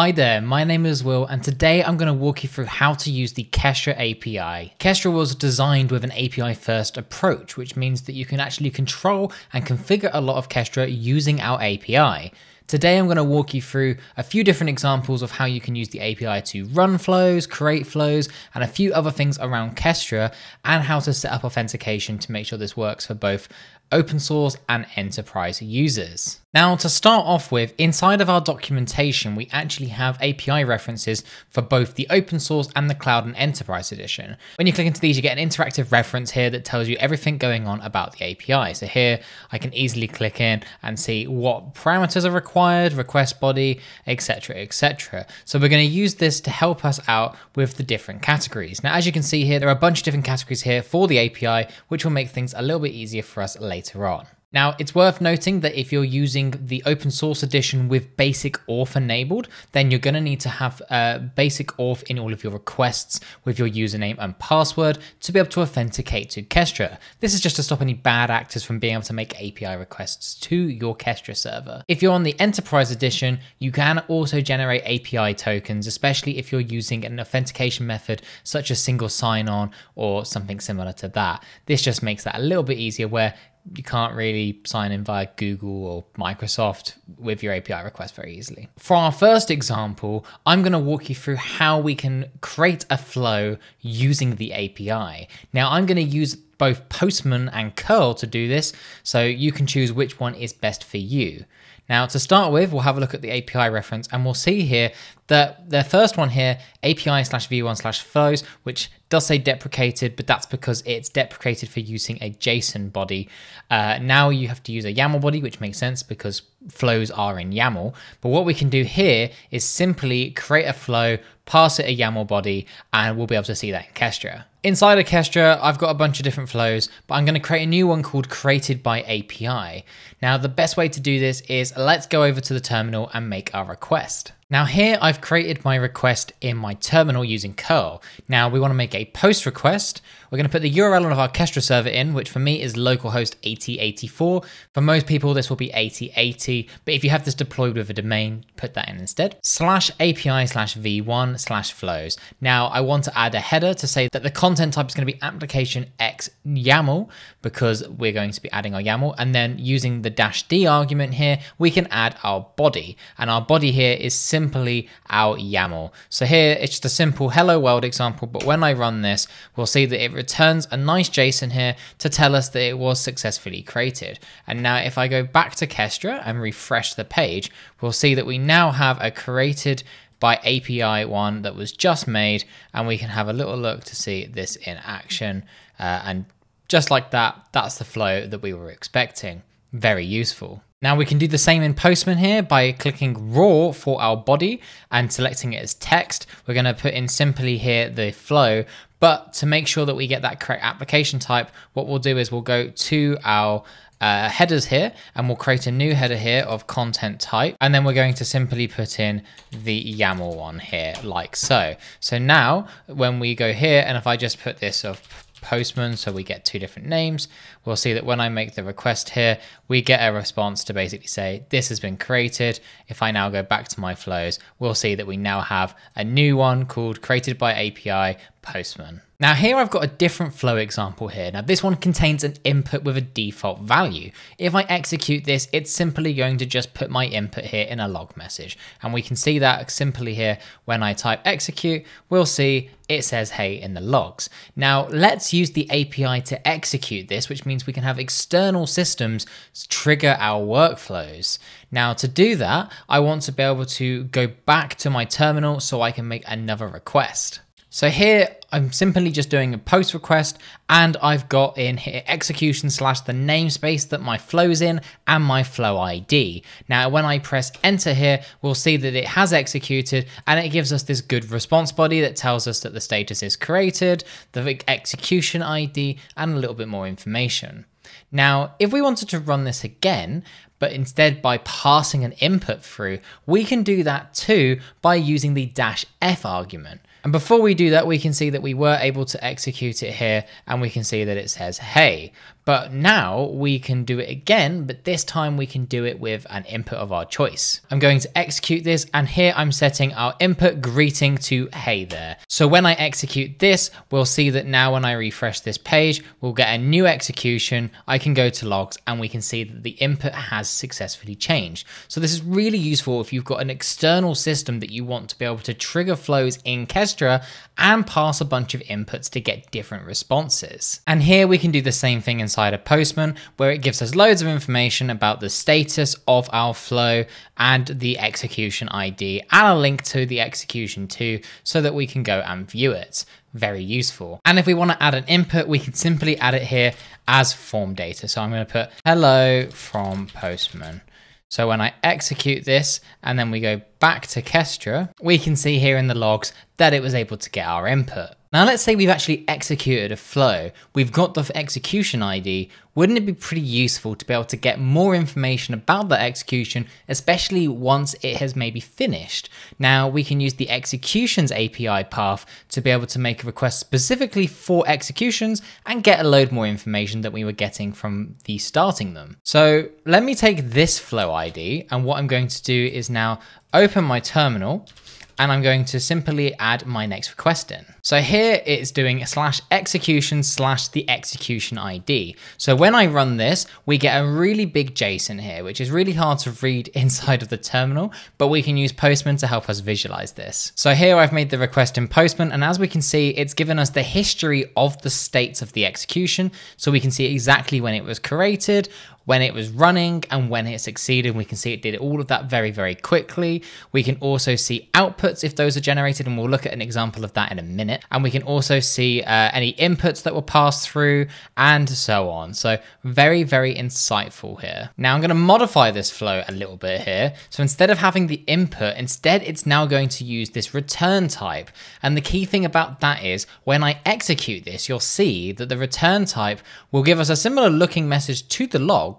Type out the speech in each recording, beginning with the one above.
Hi there, my name is Will, and today I'm going to walk you through how to use the Kestra API. Kestra was designed with an API first approach, which means that you can actually control and configure a lot of Kestra using our API. Today I'm going to walk you through a few different examples of how you can use the API to run flows, create flows, and a few other things around Kestra, and how to set up authentication to make sure this works for both open source and enterprise users. Now to start off with, inside of our documentation, we actually have API references for both the open source and the cloud and enterprise edition. When you click into these, you get an interactive reference here that tells you everything going on about the API. So here I can easily click in and see what parameters are required, request body, etc, etc. So we're going to use this to help us out with the different categories. Now, as you can see here, there are a bunch of different categories here for the API, which will make things a little bit easier for us later on. Now, it's worth noting that if you're using the open source edition with basic auth enabled, then you're going to need to have uh, basic auth in all of your requests with your username and password to be able to authenticate to Kestra. This is just to stop any bad actors from being able to make API requests to your Kestra server. If you're on the enterprise edition, you can also generate API tokens, especially if you're using an authentication method such as single sign on or something similar to that. This just makes that a little bit easier where you can't really sign in via Google or Microsoft with your API request very easily. For our first example, I'm going to walk you through how we can create a flow using the API. Now, I'm going to use both Postman and curl to do this, so you can choose which one is best for you. Now, to start with, we'll have a look at the API reference and we'll see here that the first one here, API slash v1 slash flows, which does say deprecated, but that's because it's deprecated for using a JSON body. Uh, now you have to use a YAML body, which makes sense because flows are in YAML. But what we can do here is simply create a flow, pass it a YAML body, and we'll be able to see that in Kestra. Inside of Kestra, I've got a bunch of different flows, but I'm going to create a new one called created by API. Now, the best way to do this is let's go over to the terminal and make our request. Now here I've created my request in my terminal using curl. Now we want to make a post request. We're going to put the URL of our Kestra server in, which for me is localhost 8084. For most people, this will be 8080, but if you have this deployed with a domain, put that in instead. Slash API slash v1 slash flows. Now I want to add a header to say that the content type is going to be application X YAML because we're going to be adding our YAML. And then using the dash D argument here, we can add our body. And our body here is simply our YAML. So here it's just a simple hello world example, but when I run this, we'll see that it returns a nice JSON here to tell us that it was successfully created. And now if I go back to Kestra and refresh the page, we'll see that we now have a created by API one that was just made, and we can have a little look to see this in action. Uh, and just like that, that's the flow that we were expecting. Very useful. Now we can do the same in Postman here by clicking raw for our body and selecting it as text. We're going to put in simply here the flow, but to make sure that we get that correct application type, what we'll do is we'll go to our uh, headers here and we'll create a new header here of content type and then we're going to simply put in the YAML one here like so. So now when we go here and if I just put this of postman so we get two different names we'll see that when I make the request here we get a response to basically say this has been created if I now go back to my flows we'll see that we now have a new one called created by API postman now here I've got a different flow example here. Now this one contains an input with a default value. If I execute this, it's simply going to just put my input here in a log message. And we can see that simply here when I type execute, we'll see it says hey in the logs. Now let's use the API to execute this, which means we can have external systems trigger our workflows. Now to do that, I want to be able to go back to my terminal so I can make another request. So here I'm simply just doing a post request and I've got in here execution slash the namespace that my flow's in and my flow ID. Now when I press enter here, we'll see that it has executed and it gives us this good response body that tells us that the status is created, the execution ID and a little bit more information. Now, if we wanted to run this again, but instead by passing an input through, we can do that too by using the dash f argument. And before we do that, we can see that we were able to execute it here and we can see that it says, hey, but now we can do it again, but this time we can do it with an input of our choice. I'm going to execute this and here I'm setting our input greeting to hey there. So when I execute this, we'll see that now when I refresh this page, we'll get a new execution. I can go to logs and we can see that the input has successfully changed. So this is really useful if you've got an external system that you want to be able to trigger flows in And pass a bunch of inputs to get different responses. And here we can do the same thing inside of Postman, where it gives us loads of information about the status of our flow and the execution ID and a link to the execution too, so that we can go and view it. Very useful. And if we want to add an input, we can simply add it here as form data. So I'm going to put hello from Postman. So when I execute this and then we go back to Kestra, we can see here in the logs that it was able to get our input. Now let's say we've actually executed a flow, we've got the execution ID, wouldn't it be pretty useful to be able to get more information about that execution, especially once it has maybe finished? Now we can use the executions API path to be able to make a request specifically for executions and get a load more information that we were getting from the starting them. So let me take this flow ID and what I'm going to do is now open my terminal and I'm going to simply add my next request in. So here it's doing slash execution slash the execution ID. So when I run this, we get a really big JSON here, which is really hard to read inside of the terminal, but we can use Postman to help us visualize this. So here I've made the request in Postman, and as we can see, it's given us the history of the states of the execution. So we can see exactly when it was created, when it was running and when it succeeded. We can see it did all of that very, very quickly. We can also see outputs if those are generated, and we'll look at an example of that in a minute. And we can also see uh, any inputs that were passed through and so on. So very, very insightful here. Now I'm going to modify this flow a little bit here. So instead of having the input, instead it's now going to use this return type. And the key thing about that is when I execute this, you'll see that the return type will give us a similar looking message to the log,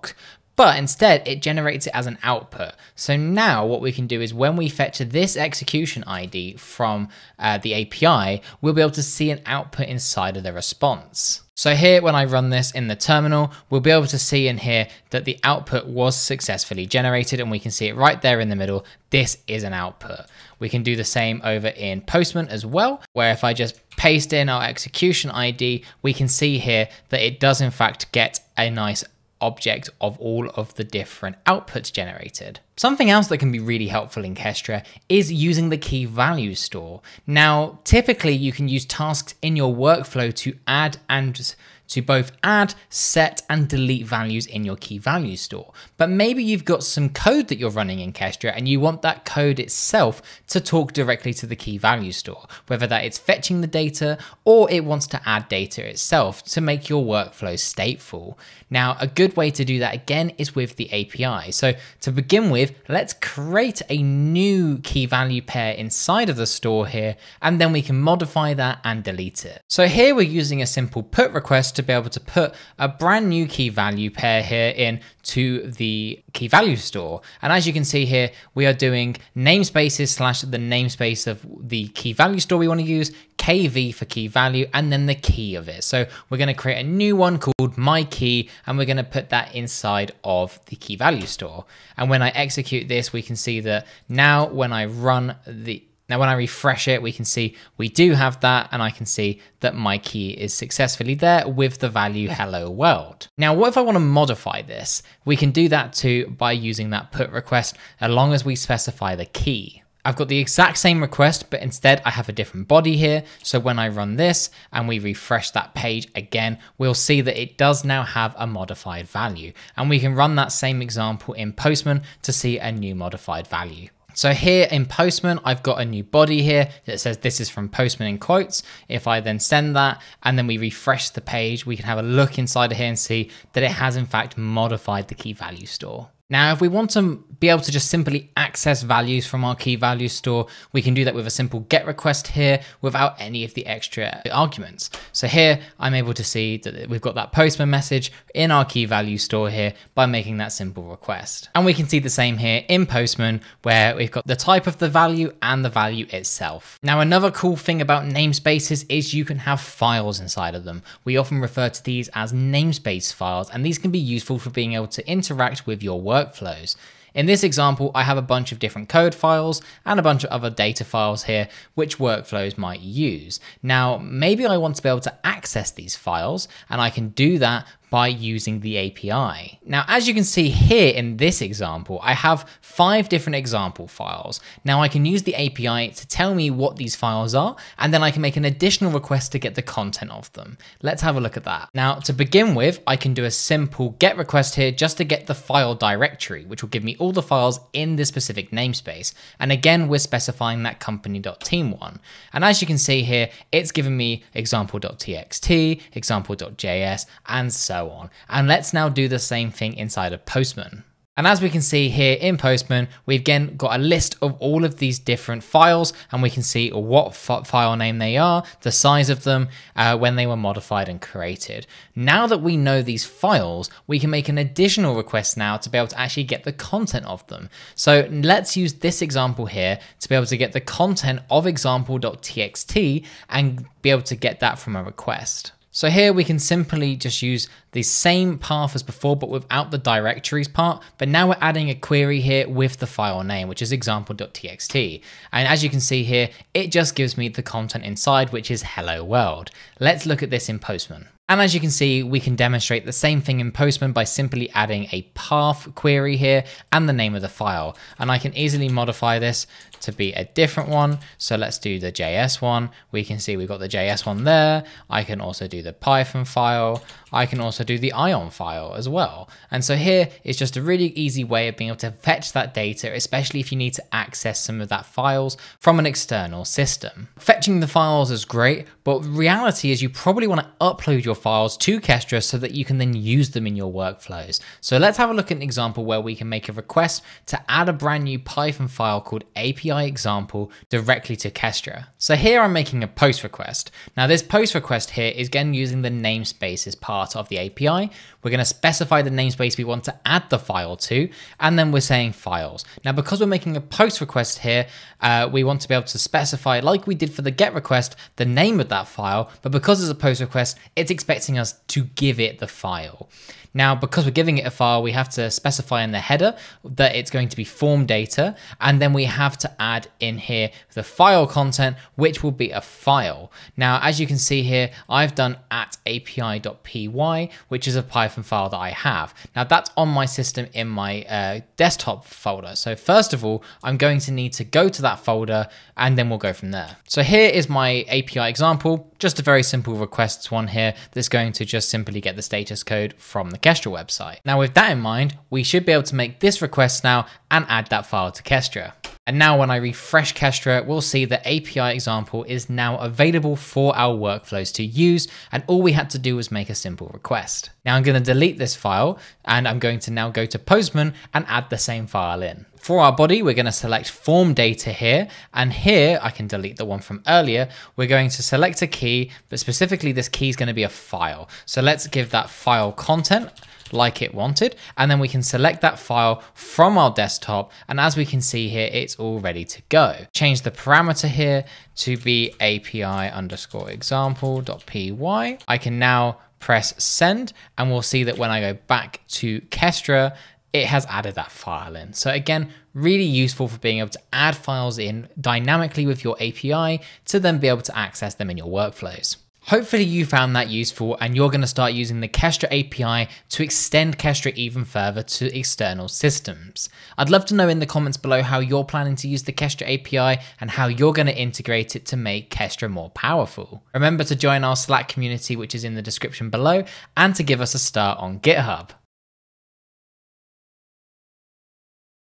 but instead it generates it as an output. So now what we can do is when we fetch this execution ID from uh, the API, we'll be able to see an output inside of the response. So here, when I run this in the terminal, we'll be able to see in here that the output was successfully generated and we can see it right there in the middle. This is an output. We can do the same over in Postman as well, where if I just paste in our execution ID, we can see here that it does in fact get a nice object of all of the different outputs generated. Something else that can be really helpful in Kestra is using the key value store. Now, typically you can use tasks in your workflow to add and to both add, set, and delete values in your key value store. But maybe you've got some code that you're running in Kestra and you want that code itself to talk directly to the key value store, whether that it's fetching the data or it wants to add data itself to make your workflow stateful. Now, a good way to do that again is with the API. So to begin with, let's create a new key value pair inside of the store here, and then we can modify that and delete it. So here we're using a simple put request to be able to put a brand new key value pair here in to the key value store. And as you can see here, we are doing namespaces slash the namespace of the key value store we want to use, KV for key value, and then the key of it. So we're going to create a new one called my key, and we're going to put that inside of the key value store. And when I execute this, we can see that now when I run the now, when I refresh it, we can see we do have that, and I can see that my key is successfully there with the value hello world. Now, what if I want to modify this? We can do that too by using that put request, as long as we specify the key. I've got the exact same request, but instead I have a different body here. So when I run this and we refresh that page again, we'll see that it does now have a modified value. And we can run that same example in Postman to see a new modified value. So here in Postman, I've got a new body here that says this is from Postman in quotes. If I then send that and then we refresh the page, we can have a look inside of here and see that it has in fact modified the key value store. Now, if we want to be able to just simply access values from our key value store, we can do that with a simple get request here without any of the extra arguments. So here I'm able to see that we've got that postman message in our key value store here by making that simple request. And we can see the same here in postman where we've got the type of the value and the value itself. Now, another cool thing about namespaces is you can have files inside of them. We often refer to these as namespace files, and these can be useful for being able to interact with your work workflows. In this example, I have a bunch of different code files and a bunch of other data files here, which workflows might use. Now, maybe I want to be able to access these files, and I can do that by using the API. Now, as you can see here in this example, I have five different example files. Now I can use the API to tell me what these files are, and then I can make an additional request to get the content of them. Let's have a look at that. Now, to begin with, I can do a simple get request here just to get the file directory, which will give me all the files in this specific namespace. And again, we're specifying that company.team one. And as you can see here, it's given me example.txt, example.js, and so on. And let's now do the same thing inside of Postman. And as we can see here in Postman, we've again got a list of all of these different files and we can see what file name they are, the size of them, uh, when they were modified and created. Now that we know these files, we can make an additional request now to be able to actually get the content of them. So let's use this example here to be able to get the content of example.txt and be able to get that from a request. So here we can simply just use the same path as before, but without the directories part. But now we're adding a query here with the file name, which is example.txt. And as you can see here, it just gives me the content inside, which is hello world. Let's look at this in Postman. And as you can see, we can demonstrate the same thing in Postman by simply adding a path query here and the name of the file. And I can easily modify this to be a different one. So let's do the JS one. We can see we've got the JS one there. I can also do the Python file. I can also do the Ion file as well. And so here is just a really easy way of being able to fetch that data, especially if you need to access some of that files from an external system. Fetching the files is great, but reality is you probably want to upload your files to Kestra so that you can then use them in your workflows. So let's have a look at an example where we can make a request to add a brand new Python file called API API example directly to Kestra. So here I'm making a post request. Now this post request here is again using the namespace as part of the API. We're going to specify the namespace we want to add the file to, and then we're saying files. Now because we're making a post request here, uh, we want to be able to specify, like we did for the get request, the name of that file, but because it's a post request, it's expecting us to give it the file. Now, because we're giving it a file, we have to specify in the header that it's going to be form data, and then we have to add in here the file content, which will be a file. Now, as you can see here, I've done at api.py, which is a Python file that I have. Now, that's on my system in my uh, desktop folder. So first of all, I'm going to need to go to that folder, and then we'll go from there. So here is my API example, just a very simple requests one here that's going to just simply get the status code from the Kestra website. Now with that in mind, we should be able to make this request now and add that file to Kestra. And now when I refresh Kestra, we'll see the API example is now available for our workflows to use. And all we had to do was make a simple request. Now I'm going to delete this file and I'm going to now go to Postman and add the same file in. For our body, we're going to select form data here. And here I can delete the one from earlier. We're going to select a key, but specifically this key is going to be a file. So let's give that file content like it wanted. And then we can select that file from our desktop. And as we can see here, it's all ready to go. Change the parameter here to be API underscore example.py. I can now press send and we'll see that when I go back to Kestra, it has added that file in. So again, really useful for being able to add files in dynamically with your API to then be able to access them in your workflows. Hopefully you found that useful and you're going to start using the Kestra API to extend Kestra even further to external systems. I'd love to know in the comments below how you're planning to use the Kestra API and how you're going to integrate it to make Kestra more powerful. Remember to join our Slack community which is in the description below and to give us a start on GitHub.